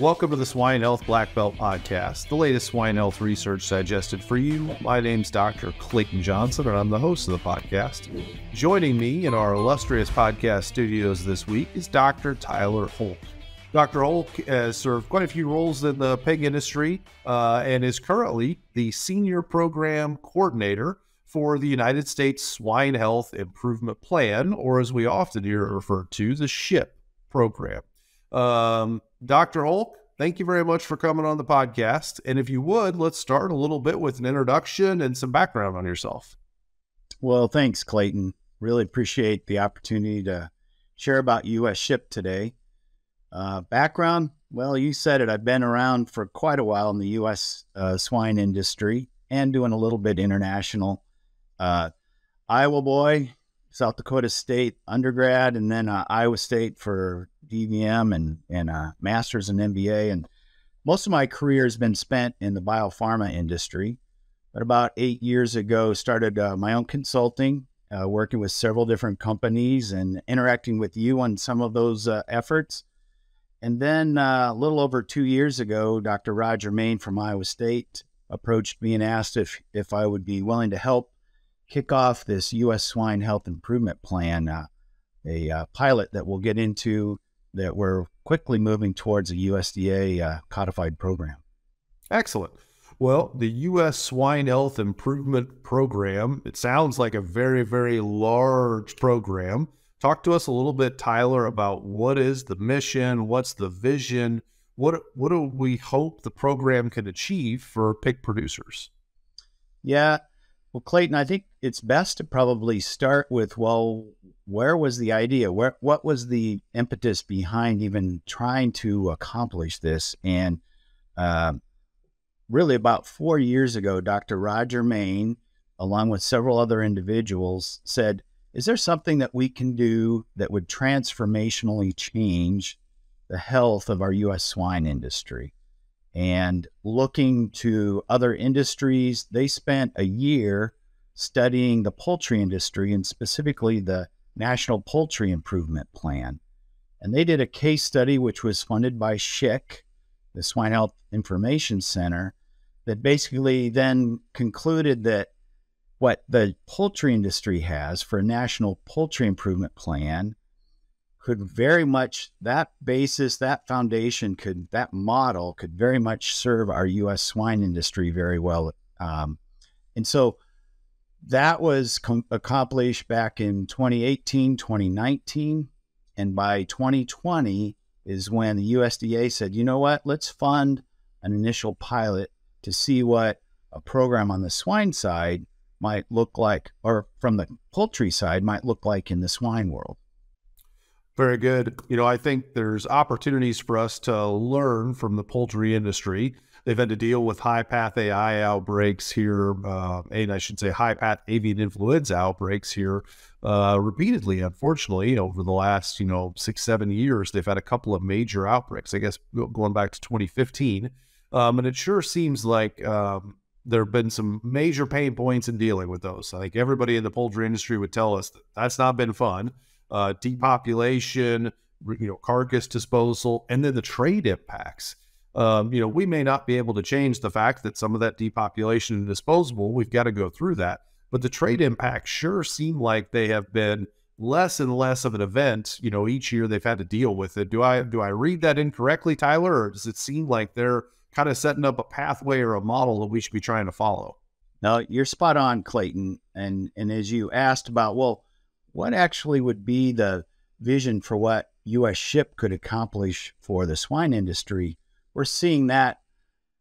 Welcome to the Swine Health Black Belt Podcast, the latest swine health research digested for you. My name's Dr. Clayton Johnson, and I'm the host of the podcast. Joining me in our illustrious podcast studios this week is Dr. Tyler Holck. Dr. Holck has served quite a few roles in the pig industry uh, and is currently the Senior Program Coordinator for the United States Swine Health Improvement Plan, or as we often hear it referred to, the SHIP program. Um, Dr. Holck, thank you very much for coming on the podcast. And if you would, let's start a little bit with an introduction and some background on yourself. Well, thanks, Clayton. Really appreciate the opportunity to share about U.S. SHIP today. Uh, background, well, you said it. I've been around for quite a while in the U.S. Uh, swine industry and doing a little bit international. Uh, Iowa boy, South Dakota State undergrad, and then uh, Iowa State for DVM and and uh, masters and MBA. And most of my career has been spent in the biopharma industry. But about eight years ago, started uh, my own consulting, uh, working with several different companies and interacting with you on some of those uh, efforts. And then uh, a little over two years ago, Dr. Roger Main from Iowa State approached me and asked if if I would be willing to help kick off this U.S. Swine Health Improvement Plan, a uh, pilot that we'll get into that we're quickly moving towards a USDA uh, codified program. Excellent. Well, the U.S. Swine Health Improvement Program, it sounds like a very, very large program. Talk to us a little bit, Tyler, about what is the mission, what's the vision, what what do we hope the program can achieve for pig producers? Yeah, well, Clayton, I think it's best to probably start with well, where was the idea? Where what was the impetus behind even trying to accomplish this? And uh, really, about four years ago, Dr. Roger Main, along with several other individuals, said, "Is there something that we can do that would transformationally change the health of our U.S. swine industry?" And looking to other industries. They spent a year studying the poultry industry and specifically the National Poultry Improvement Plan. And they did a case study which was funded by SHIC, the Swine Health Information Center, that basically then concluded that what the poultry industry has for a National Poultry Improvement Plan could very much that basis, that foundation could that model could very much serve our U.S. swine industry very well. Um, and so that was com- accomplished back in 2018, 2019, and by 2020 is when the USDA said, you know what, let's fund an initial pilot to see what a program on the swine side might look like, or from the poultry side might look like in the swine world. Very good. You know, I think there's opportunities for us to learn from the poultry industry. They've had to deal with high path AI outbreaks here, uh, and I should say high path avian influenza outbreaks here uh, repeatedly. Unfortunately, over the last you know six seven years, they've had a couple of major outbreaks. I guess going back to 2015, um, and it sure seems like um, there have been some major pain points in dealing with those. I think everybody in the poultry industry would tell us that that's not been fun uh, depopulation, you know, carcass disposal, and then the trade impacts. Um, you know, we may not be able to change the fact that some of that depopulation and disposable, we've got to go through that. But the trade impacts sure seem like they have been less and less of an event. You know, each year they've had to deal with it. Do I do I read that incorrectly, Tyler, or does it seem like they're kind of setting up a pathway or a model that we should be trying to follow? No, you're spot on, Clayton. And and as you asked about, well, what actually would be the vision for what U.S. SHIP could accomplish for the swine industry? We're seeing that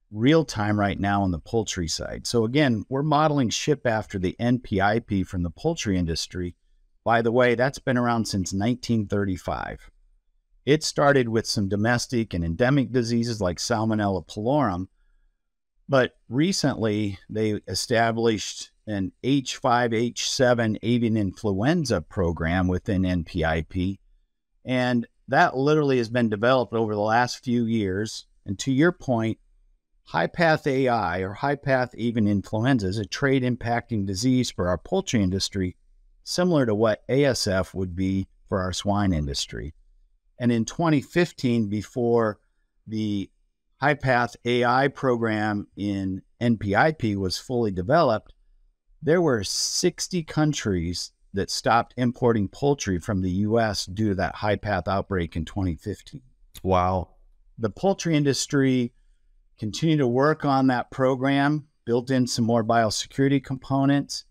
real time right now on the poultry side. So, again, we're modeling SHIP after the NPIP from the poultry industry. By the way, that's been around since 1935. It started with some domestic and endemic diseases like Salmonella pullorum, but recently they established an H5H7 avian influenza program within NPIP. And that literally has been developed over the last few years. And to your point, high path AI or high path avian influenza is a trade impacting disease for our poultry industry, similar to what ASF would be for our swine industry. And in 2015, before the HiPath AI program in NPIP was fully developed, there were 60 countries that stopped importing poultry from the US due to that high path outbreak in 2015. Wow. The poultry industry continued to work on that program, built in some more biosecurity components.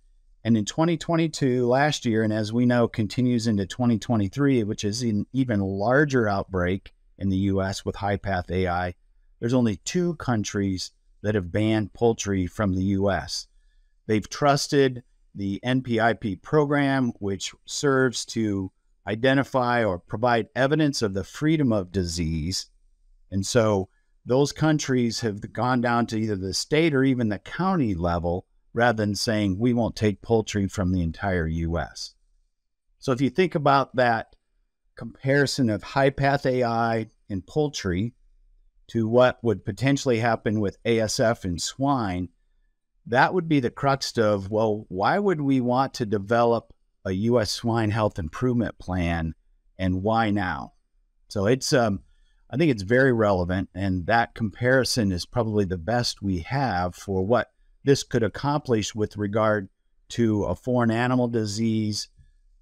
And in 2022, last year, and as we know, continues into 2023, which is an even larger outbreak in the US with high path AI, there's only two countries that have banned poultry from the US. They've trusted the NPIP program, which serves to identify or provide evidence of the freedom of disease. And so those countries have gone down to either the state or even the county level rather than saying we won't take poultry from the entire US. So if you think about that comparison of HiPath AI in poultry to what would potentially happen with ASF in swine, that would be the crux of well, why would we want to develop a U.S. swine health improvement plan, and why now? So it's um, I think it's very relevant, and that comparison is probably the best we have for what this could accomplish with regard to a foreign animal disease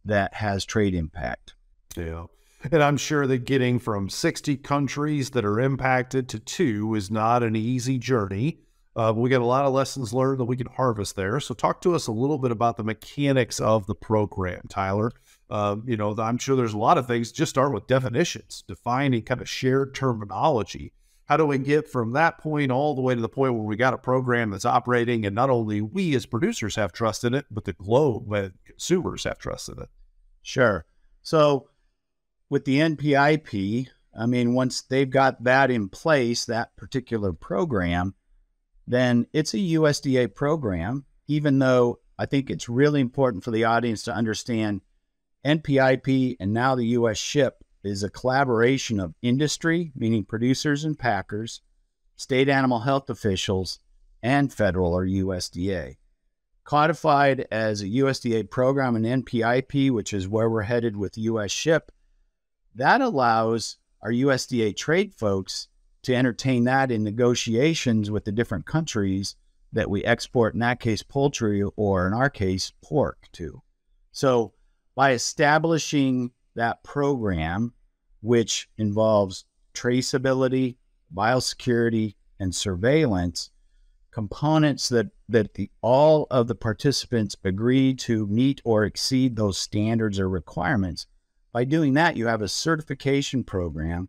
that has trade impact. Yeah. And I'm sure that getting from 60 countries that are impacted to two is not an easy journey. Uh, we got a lot of lessons learned that we can harvest there. So, talk to us a little bit about the mechanics of the program, Tyler. Uh, you know, I'm sure there's a lot of things. Just start with definitions, defining kind of shared terminology. How do we get from that point all the way to the point where we got a program that's operating and not only we as producers have trust in it, but the globe and consumers have trust in it? Sure. So, with the NPIP, I mean, once they've got that in place, that particular program, then it's a USDA program, even though I think it's really important for the audience to understand NPIP and now the US SHIP is a collaboration of industry, meaning producers and packers, state animal health officials, and federal or USDA. Codified as a USDA program in NPIP, which is where we're headed with US SHIP, that allows our USDA trade folks to entertain that in negotiations with the different countries that we export, in that case, poultry, or in our case, pork to. So, by establishing that program, which involves traceability, biosecurity, and surveillance, components that, that the, all of the participants agree to meet or exceed those standards or requirements. By doing that, you have a certification program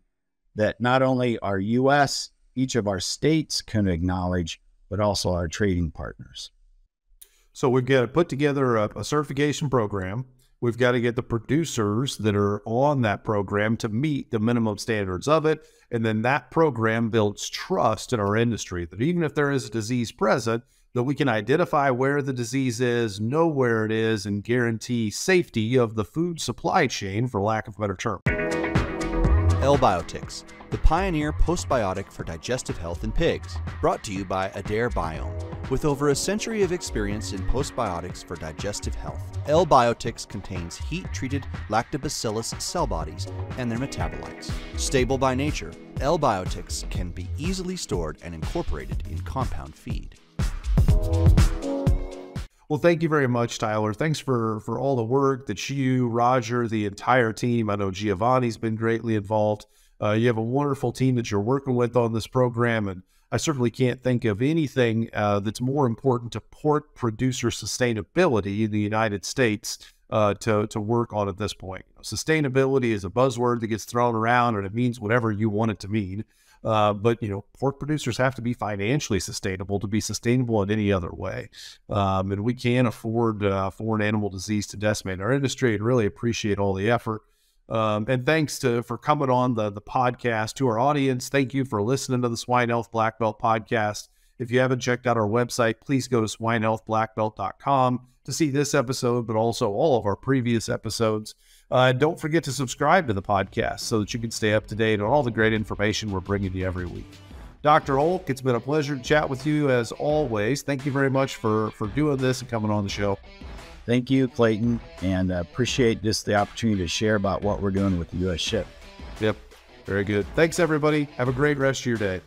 that not only our U.S., each of our states can acknowledge, but also our trading partners. So we've got to put together a, a, certification program. We've got to get the producers that are on that program to meet the minimum standards of it. And then that program builds trust in our industry that even if there is a disease present, that we can identify where the disease is, know where it is, and guarantee safety of the food supply chain, for lack of a better term. L-Biotics, the pioneer postbiotic for digestive health in pigs, brought to you by Adare Biome. With over a century of experience in postbiotics for digestive health, L-Biotics contains heat-treated lactobacillus cell bodies and their metabolites. Stable by nature, L-Biotics can be easily stored and incorporated in compound feed. Well, thank you very much, Tyler. Thanks for for all the work that you, Roger, the entire team. I know Giovanni's been greatly involved. Uh, you have a wonderful team that you're working with on this program, and I certainly can't think of anything uh, that's more important to pork producer sustainability in the United States uh, to to work on at this point. sustainability is a buzzword that gets thrown around, and it means whatever you want it to mean. Uh, but you know, pork producers have to be financially sustainable to be sustainable in any other way, um, and we can't afford uh, foreign animal disease to decimate our industry. And really appreciate all the effort. Um, and thanks to for coming on the the podcast to our audience. Thank you for listening to the Swine Health Black Belt podcast. If you haven't checked out our website, please go to swinehealthblackbelt.com to see this episode, but also all of our previous episodes. Uh, don't forget to subscribe to the podcast so that you can stay up to date on all the great information we're bringing you every week. Dr. Holck, it's been a pleasure to chat with you as always. Thank you very much for for doing this and coming on the show. Thank you, Clayton, and uh, appreciate just the opportunity to share about what we're doing with the U.S. SHIP. Yep. Very good. Thanks, everybody. Have a great rest of your day.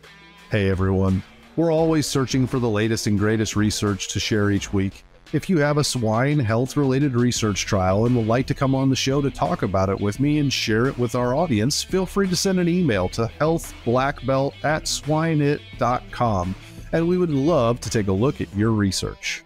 Hey, everyone. We're always searching for the latest and greatest research to share each week. If you have a swine health related research trial and would like to come on the show to talk about it with me and share it with our audience, feel free to send an email to healthblackbelt at swineit.com and we would love to take a look at your research.